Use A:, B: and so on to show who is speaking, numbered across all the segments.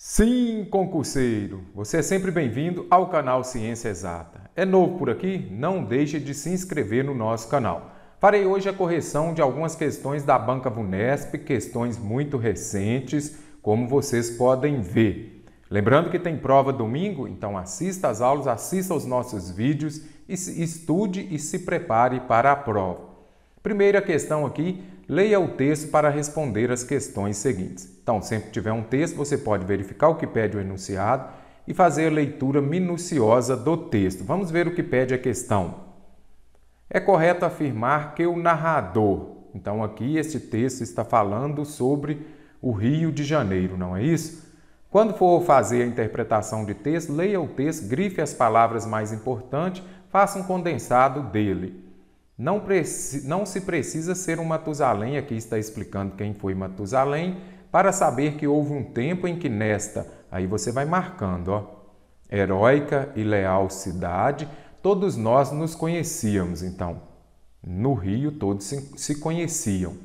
A: Sim, concurseiro! Você é sempre bem-vindo ao canal Ciência Exata. É novo por aqui? Não deixe de se inscrever no nosso canal. Farei hoje a correção de algumas questões da Banca Vunesp, questões muito recentes, como vocês podem ver. Lembrando que tem prova domingo, então assista às aulas, assista aos nossos vídeos, e estude e se prepare para a prova. Primeira questão aqui, leia o texto para responder as questões seguintes. Então, sempre que tiver um texto, você pode verificar o que pede o enunciado e fazer a leitura minuciosa do texto. Vamos ver o que pede a questão. É correto afirmar que o narrador, então aqui este texto está falando sobre o Rio de Janeiro, não é isso? Quando for fazer a interpretação de texto, leia o texto, grife as palavras mais importantes, faça um condensado dele. Não, não se precisa ser um Matusalém, aqui está explicando quem foi Matusalém, para saber que houve um tempo em que nesta, aí você vai marcando, ó, heróica e leal cidade, todos nós nos conhecíamos, então. No Rio todos se, se conheciam.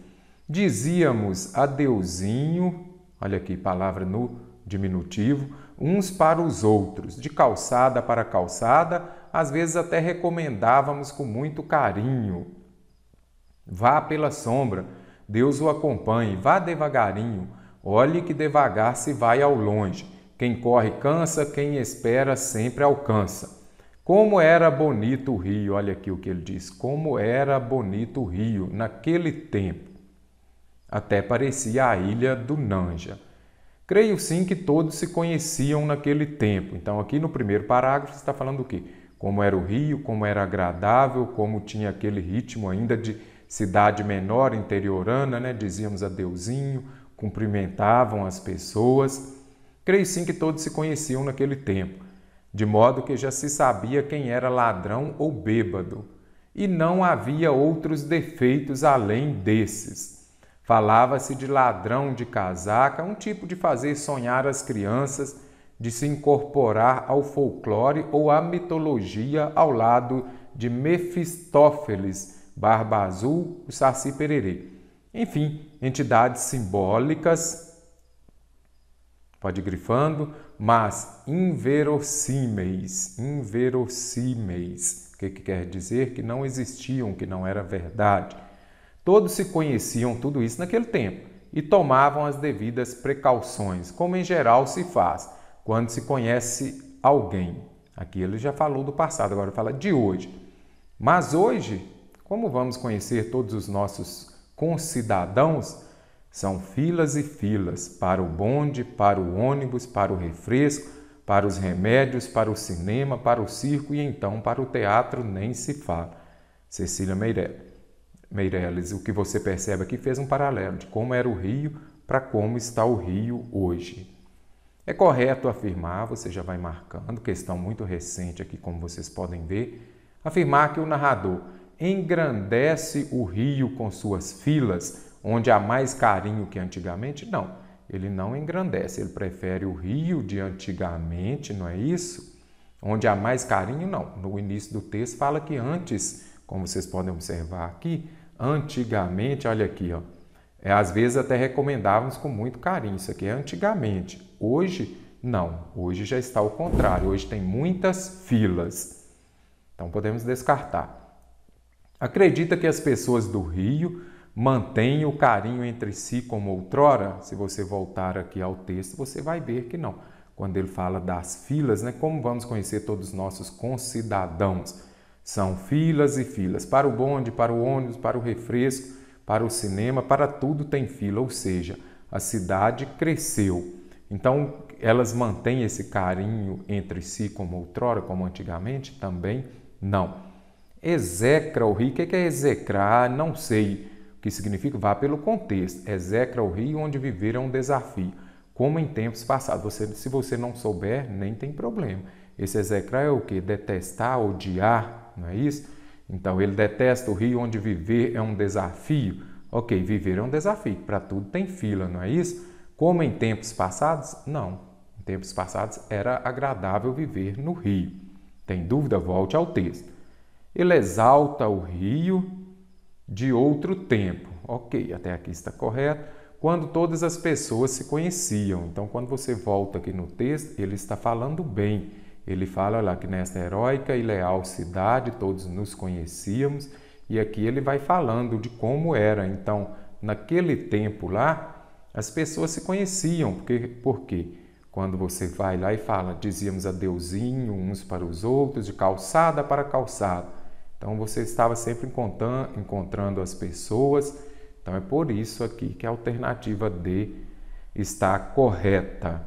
A: Dizíamos adeuzinho, olha aqui, palavra no diminutivo, uns para os outros, de calçada para calçada, às vezes até recomendávamos com muito carinho. Vá pela sombra, Deus o acompanhe, vá devagarinho, olhe que devagar se vai ao longe. Quem corre cansa, quem espera sempre alcança. Como era bonito o rio, olha aqui o que ele diz, como era bonito o rio naquele tempo. Até parecia a ilha do Nanja. Creio sim que todos se conheciam naquele tempo. Então, aqui no primeiro parágrafo está falando o quê? Como era o rio, como era agradável, como tinha aquele ritmo ainda de cidade menor, interiorana, né? Dizíamos adeuzinho, cumprimentavam as pessoas. Creio sim que todos se conheciam naquele tempo, de modo que já se sabia quem era ladrão ou bêbado, e não havia outros defeitos além desses. Falava-se de ladrão de casaca, um tipo de fazer sonhar as crianças, de se incorporar ao folclore ou à mitologia ao lado de Mefistófeles, Barba Azul, o Saci Pererê. Enfim, entidades simbólicas, pode ir grifando, mas inverossímeis, inverossímeis, o que, que quer dizer? Que não existiam, que não era verdade. Todos se conheciam tudo isso naquele tempo e tomavam as devidas precauções, como em geral se faz quando se conhece alguém. Aqui ele já falou do passado, agora fala de hoje. Mas hoje, como vamos conhecer todos os nossos concidadãos, são filas e filas para o bonde, para o ônibus, para o refresco, para os remédios, para o cinema, para o circo e então para o teatro nem se fala. Cecília Meirelles. O que você percebe aqui fez um paralelo de como era o rio para como está o rio hoje. É correto afirmar, você já vai marcando, questão muito recente aqui, como vocês podem ver, afirmar que o narrador engrandece o rio com suas filas, onde há mais carinho que antigamente? Não, ele não engrandece, ele prefere o rio de antigamente, não é isso? Onde há mais carinho, não. No início do texto fala que antes, como vocês podem observar aqui, antigamente, olha aqui, ó, é, às vezes até recomendávamos com muito carinho. Isso aqui é antigamente. Hoje, não. Hoje já está ao contrário. Hoje tem muitas filas. Então podemos descartar. Acredita que as pessoas do Rio mantêm o carinho entre si como outrora? Se você voltar aqui ao texto, você vai ver que não. Quando ele fala das filas, né, como vamos conhecer todos os nossos concidadãos? São filas e filas. Para o bonde, para o ônibus, para o refresco, para o cinema, para tudo tem fila. Ou seja, a cidade cresceu. Então, elas mantêm esse carinho entre si como outrora, como antigamente? Também não. Execra o rio. O que é execrar? Não sei o que significa. Vá pelo contexto. Execra o rio onde viver é um desafio. Como em tempos passados. Você, se você não souber, nem tem problema. Esse execrar é o que? Detestar, odiar, não é isso? Então ele detesta o rio onde viver é um desafio. Ok, viver é um desafio, para tudo tem fila, não é isso? Como em tempos passados? Não. Em tempos passados era agradável viver no rio. Tem dúvida? Volte ao texto. Ele exalta o rio de outro tempo. Ok, até aqui está correto. quando todas as pessoas se conheciam. Então, quando você volta aqui no texto, ele está falando bem. Ele fala lá que nesta heróica e leal cidade todos nos conhecíamos, e aqui ele vai falando de como era. Então, naquele tempo lá, as pessoas se conheciam, porque, por quê? Quando você vai lá e fala, dizíamos adeuzinho uns para os outros, de calçada para calçada. Então você estava sempre encontrando, encontrando as pessoas. Então é por isso aqui que a alternativa D está correta.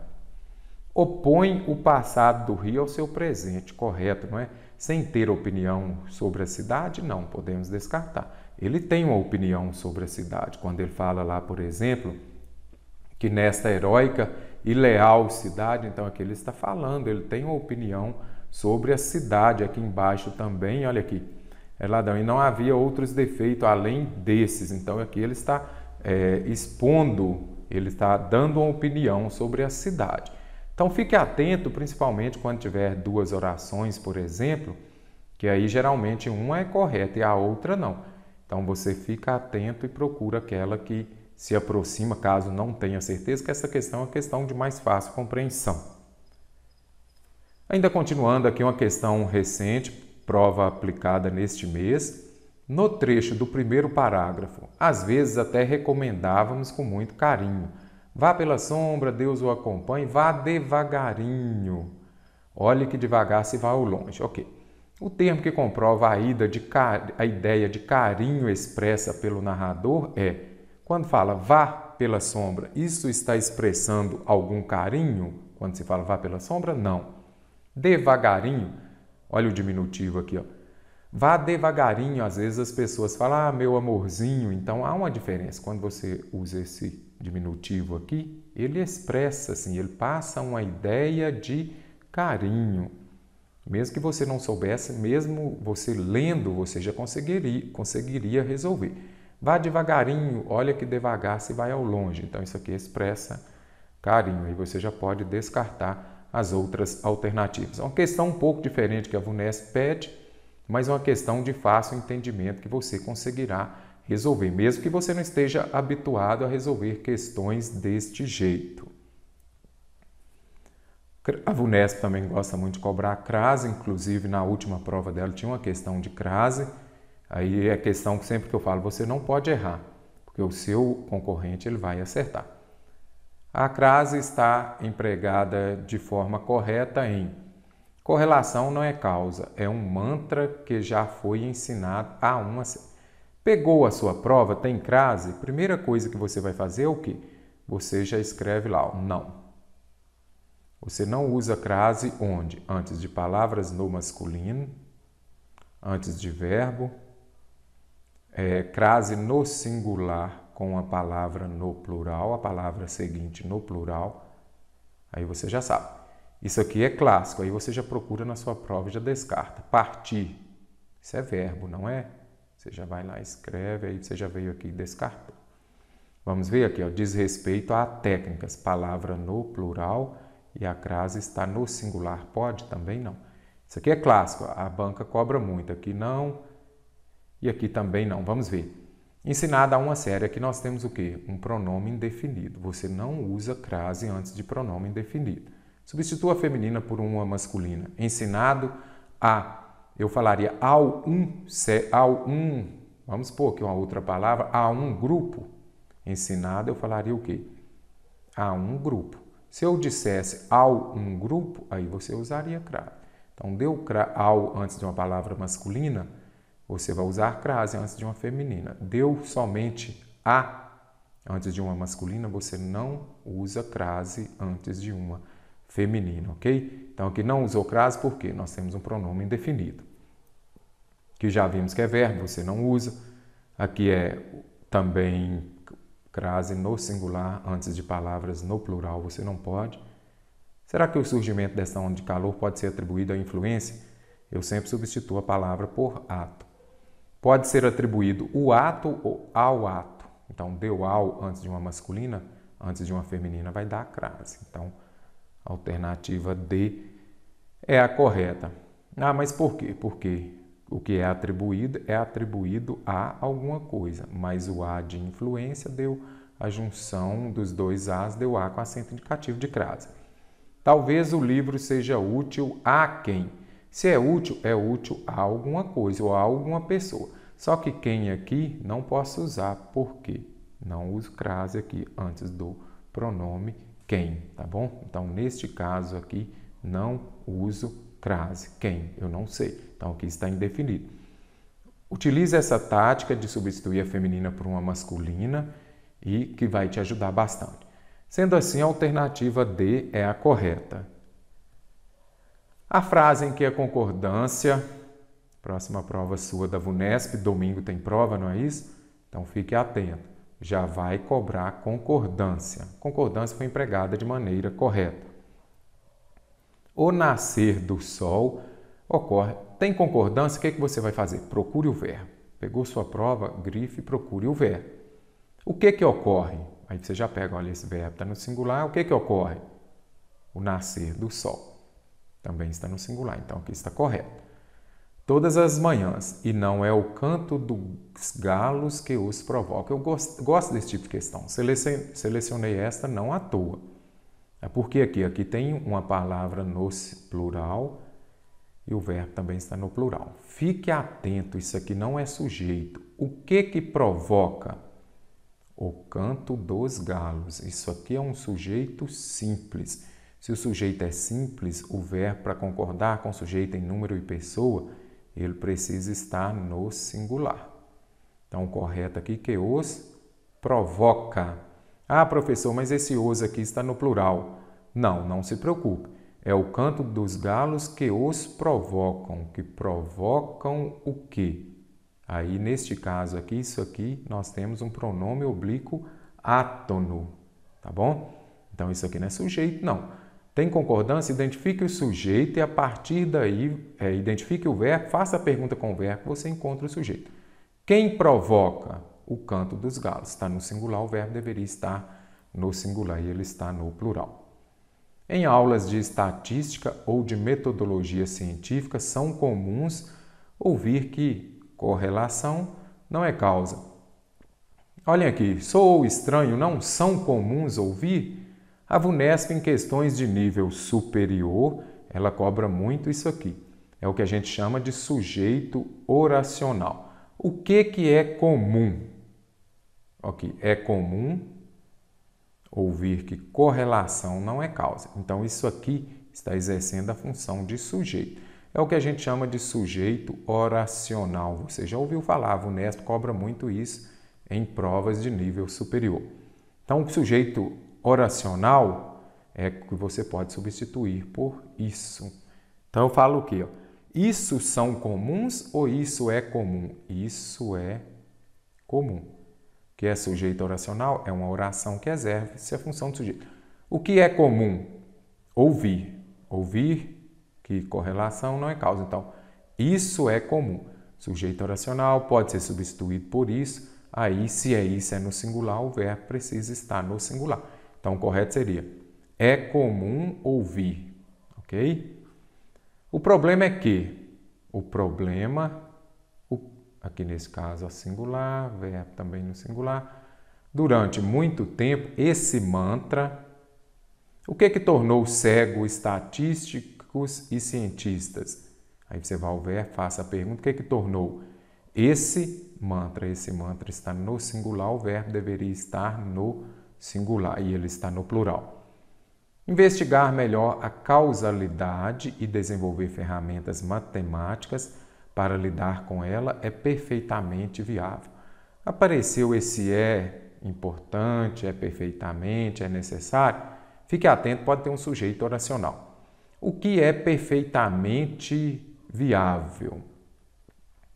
A: Opõe o passado do Rio ao seu presente, correto, não é? Sem ter opinião sobre a cidade, não podemos descartar. Ele tem uma opinião sobre a cidade. Quando ele fala lá, por exemplo, que nesta heróica e leal cidade, então aqui ele está falando, ele tem uma opinião sobre a cidade. Aqui embaixo também, olha aqui, é ladrão. E não havia outros defeitos além desses. Então aqui ele está é, expondo, ele está dando uma opinião sobre a cidade. Então fique atento, principalmente quando tiver duas orações, por exemplo, que aí geralmente uma é correta e a outra não. Então você fica atento e procura aquela que se aproxima, caso não tenha certeza, que essa questão é uma questão de mais fácil compreensão. Ainda continuando aqui uma questão recente, prova aplicada neste mês, no trecho do primeiro parágrafo, às vezes até recomendávamos com muito carinho. Vá pela sombra, Deus o acompanhe, vá devagarinho. Olhe que devagar se vai ao longe. Ok. O termo que comprova a, ida de a ideia de carinho expressa pelo narrador é quando fala vá pela sombra, isso está expressando algum carinho? Quando se fala vá pela sombra, não. Devagarinho, olha o diminutivo aqui, ó. Vá devagarinho, às vezes as pessoas falam, ah, meu amorzinho. Então há uma diferença. Quando você usa esse diminutivo aqui, ele expressa, assim, ele passa uma ideia de carinho. Mesmo que você não soubesse, mesmo você lendo, você já conseguiria, conseguiria resolver. Vá devagarinho, olha que devagar se vai ao longe. Então, isso aqui expressa carinho. Aí você já pode descartar as outras alternativas. É uma questão um pouco diferente que a VUNESP pede, mas é uma questão de fácil entendimento que você conseguirá resolver, mesmo que você não esteja habituado a resolver questões deste jeito. A VUNESP também gosta muito de cobrar crase, inclusive na última prova dela tinha uma questão de crase Aí é questão que sempre que eu falo, você não pode errar, porque o seu concorrente ele vai acertar. A crase está empregada de forma correta em correlação não é causa, é um mantra que já foi ensinado a uma. Pegou a sua prova, tem crase? Primeira coisa que você vai fazer é o quê? Você já escreve lá, não. Você não usa crase onde? Antes de palavras no masculino, antes de verbo, é, crase no singular com a palavra no plural, a palavra seguinte no plural, aí você já sabe. Isso aqui é clássico, aí você já procura na sua prova e já descarta. Partir, isso é verbo, não é? Você já vai lá, escreve, aí você já veio aqui e descartou. Vamos ver aqui, ó, diz respeito a técnicas, palavra no plural e a crase está no singular. Pode? Também não. Isso aqui é clássico, a banca cobra muito. Aqui não, e aqui também não. Vamos ver. Ensinada a uma série, aqui nós temos o quê? Um pronome indefinido. Você não usa crase antes de pronome indefinido. Substitua a feminina por uma masculina. Ensinado a, eu falaria ao um, ao um, vamos pôr aqui uma outra palavra, a um grupo. Ensinado, eu falaria o quê? A um grupo. Se eu dissesse ao um grupo, aí você usaria crase. Então, deu ao antes de uma palavra masculina, você vai usar crase antes de uma feminina. Deu somente a antes de uma masculina, você não usa crase antes de uma feminina, ok? Então aqui não usou crase porque nós temos um pronome indefinido. Que já vimos que é verbo, você não usa. Aqui é também crase no singular antes de palavras no plural, você não pode. Será que o surgimento dessa onda de calor pode ser atribuído à influência? Eu sempre substituo a palavra por ato pode ser atribuído o ato ao ato. Então, deu ao antes de uma masculina, antes de uma feminina, vai dar crase. Então, a alternativa D é a correta. Ah, mas por quê? Porque o que é atribuído é atribuído a alguma coisa, mas o A de influência deu a junção dos dois As deu A com acento indicativo de crase. Talvez o livro seja útil a quem? Se é útil, é útil a alguma coisa ou a alguma pessoa. Só que quem aqui não posso usar, por quê? Não uso crase aqui antes do pronome quem, tá bom? Então, neste caso aqui, não uso crase. Quem? Eu não sei. Então, aqui está indefinido. Utilize essa tática de substituir a feminina por uma masculina e que vai te ajudar bastante. Sendo assim, a alternativa D é a correta. A frase em que a concordância, próxima prova sua da VUNESP, domingo tem prova, não é isso? Então fique atento já vai cobrar concordância. Concordância foi empregada de maneira correta. O nascer do sol ocorre. Tem concordância? O que, é que você vai fazer? Procure o verbo. Pegou sua prova, grife, procure o verbo. O que que ocorre? Aí você já pega, olha, esse verbo está no singular. O que que ocorre? O nascer do sol. Também está no singular, então aqui está correto todas as manhãs, e não é o canto dos galos que os provoca. Eu gosto, gosto desse tipo de questão. Selecionei esta não à toa. É porque aqui, aqui tem uma palavra no plural e o verbo também está no plural. Fique atento, isso aqui não é sujeito. O que que provoca? O canto dos galos. Isso aqui é um sujeito simples. Se o sujeito é simples, o verbo para concordar com o sujeito em número e pessoa ele precisa estar no singular. Então, o correto aqui que os provoca. Ah, professor, mas esse os aqui está no plural. Não, não se preocupe. É o canto dos galos que os provocam. Que provocam o quê? Aí, neste caso aqui, isso aqui, nós temos um pronome oblíquo átono. Tá bom? Então, isso aqui não é sujeito, não. Tem concordância? Identifique o sujeito e a partir daí, é, identifique o verbo, faça a pergunta com o verbo, você encontra o sujeito. Quem provoca o canto dos galos? Está no singular, o verbo deveria estar no singular e ele está no plural. Em aulas de estatística ou de metodologia científica, são comuns ouvir que correlação não é causa. Olhem aqui, sou estranho, não são comuns ouvir? A VUNESP, em questões de nível superior, ela cobra muito isso aqui. É o que a gente chama de sujeito oracional. O que, que é comum? Ok, é comum ouvir que correlação não é causa. Então, isso aqui está exercendo a função de sujeito. É o que a gente chama de sujeito oracional. Você já ouviu falar, a VUNESP cobra muito isso em provas de nível superior. Então, o sujeito oracional é que você pode substituir por isso. Então eu falo o quê? Isso são comuns ou isso é comum? Isso é comum. O que é sujeito oracional? É uma oração que exerce a função do sujeito. O que é comum? Ouvir. Ouvir que correlação não é causa. Então, isso é comum. Sujeito oracional pode ser substituído por isso. Aí, se é isso é no singular, o verbo precisa estar no singular. Então, o correto seria: é comum ouvir, ok? O problema é que o problema, aqui nesse caso a singular, verbo também no singular, durante muito tempo esse mantra, o que que tornou cego estatísticos e cientistas? Aí você vai ao verbo, faça a pergunta, o que que tornou esse mantra? Esse mantra está no singular, o verbo deveria estar no singular e ele está no plural. Investigar melhor a causalidade e desenvolver ferramentas matemáticas para lidar com ela é perfeitamente viável. Apareceu esse é importante, é perfeitamente, é necessário? Fique atento, pode ter um sujeito oracional. O que é perfeitamente viável?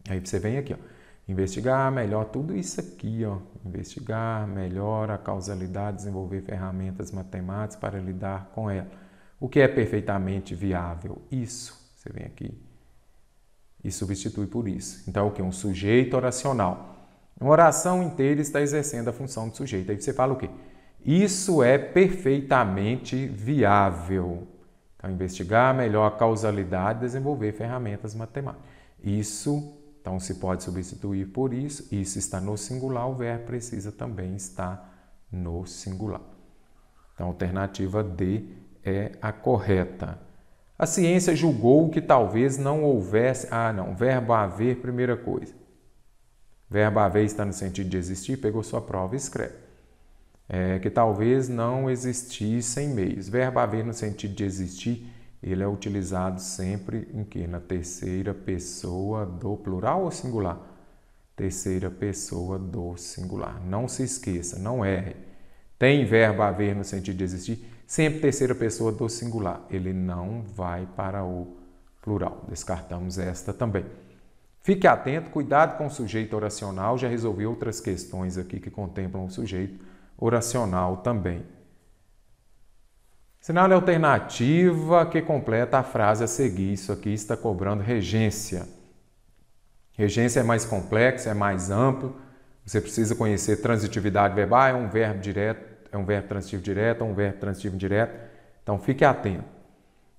A: Aí você vem aqui, ó. Investigar melhor tudo isso aqui, ó. Investigar melhor a causalidade, desenvolver ferramentas matemáticas para lidar com ela. O que é perfeitamente viável? Isso. Você vem aqui e substitui por isso. Então, o que? Um sujeito oracional. Uma oração inteira está exercendo a função de sujeito. Aí você fala o quê? Isso é perfeitamente viável. Então, investigar melhor a causalidade, desenvolver ferramentas matemáticas. Isso então se pode substituir por isso, isso está no singular, o verbo precisa também estar no singular. Então, a alternativa D é a correta. A ciência julgou que talvez não houvesse. Ah, não, verbo haver, primeira coisa. Verbo haver está no sentido de existir, pegou sua prova e escreve. É, que talvez não existissem meios. Verbo haver no sentido de existir, ele é utilizado sempre em que? Na terceira pessoa do plural ou singular? Terceira pessoa do singular. Não se esqueça, não erre. Tem verbo haver no sentido de existir, sempre terceira pessoa do singular. Ele não vai para o plural. Descartamos esta também. Fique atento, cuidado com o sujeito oracional. Já resolvi outras questões aqui que contemplam o sujeito oracional também. Sinal alternativa que completa a frase a seguir. Isso aqui está cobrando regência. Regência é mais complexa, é mais amplo. Você precisa conhecer transitividade verbal, é um verbo direto é um verbo transitivo direto ou um verbo transitivo indireto. Então fique atento.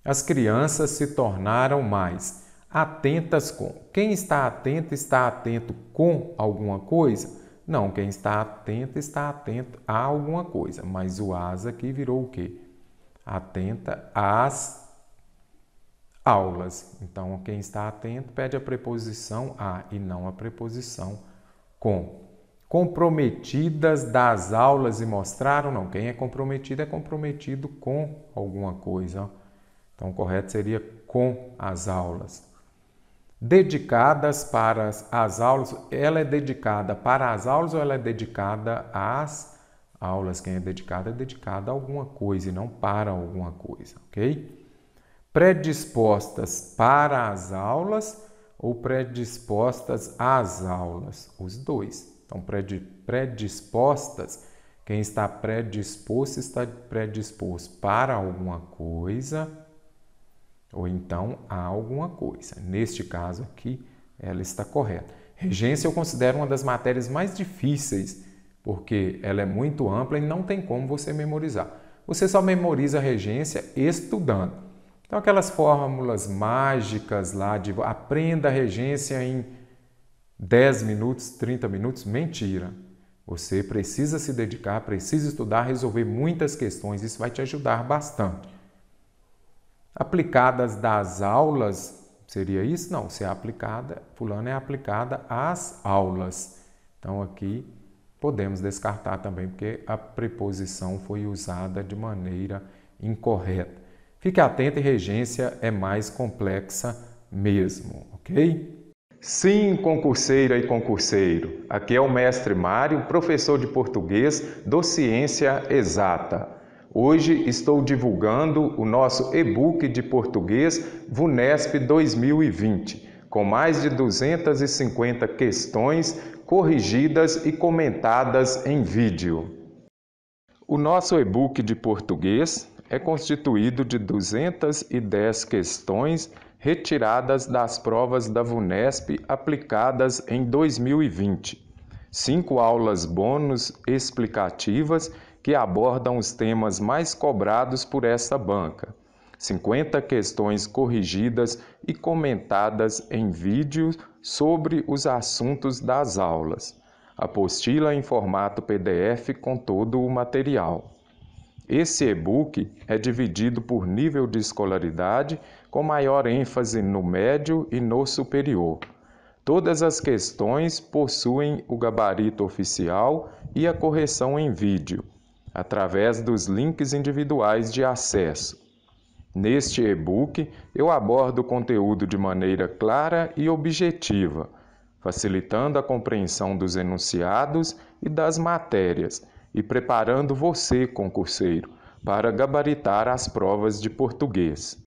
A: As crianças se tornaram mais atentas com. Quem está atento está atento com alguma coisa? Não, quem está atento está atento a alguma coisa. Mas o as aqui virou o quê? Atenta às aulas. Então, quem está atento pede a preposição a e não a preposição com comprometidas das aulas e mostraram? Não, quem é comprometido é comprometido com alguma coisa. Então, o correto seria com as aulas. Dedicadas para as aulas, ela é dedicada para as aulas ou ela é dedicada às aulas? Quem é dedicada é dedicada a alguma coisa e não para alguma coisa, ok? Predispostas para as aulas ou predispostas às aulas? Os dois. Então, predispostas, quem está predisposto está predisposto para alguma coisa ou então a alguma coisa. Neste caso aqui, ela está correta. Regência eu considero uma das matérias mais difíceis, porque ela é muito ampla e não tem como você memorizar. Você só memoriza a regência estudando. Então, aquelas fórmulas mágicas lá de aprenda a regência em 10 minutos, 30 minutos, mentira. Você precisa se dedicar, precisa estudar, resolver muitas questões, isso vai te ajudar bastante. Aplicadas das aulas, seria isso? Não, se é aplicada, fulano é aplicada às aulas. Então aqui podemos descartar também, porque a preposição foi usada de maneira incorreta. Fique atento e regência é mais complexa mesmo, ok? Sim, concurseira e concurseiro. Aqui é o mestre Mário, professor de português do Ciência Exata. Hoje estou divulgando o nosso e-book de português VUNESP 2020, com mais de 250 questões corrigidas e comentadas em vídeo. O nosso e-book de português é constituído de 210 questões retiradas das provas da VUNESP aplicadas em 2020. Cinco aulas bônus explicativas que abordam os temas mais cobrados por essa banca. 50 questões corrigidas e comentadas em vídeos sobre os assuntos das aulas. Apostila em formato PDF com todo o material. Esse e-book é dividido por nível de escolaridade, com maior ênfase no médio e no superior. Todas as questões possuem o gabarito oficial e a correção em vídeo, através dos links individuais de acesso. Neste e-book, eu abordo o conteúdo de maneira clara e objetiva, facilitando a compreensão dos enunciados e das matérias e preparando você, concurseiro, para gabaritar as provas de português.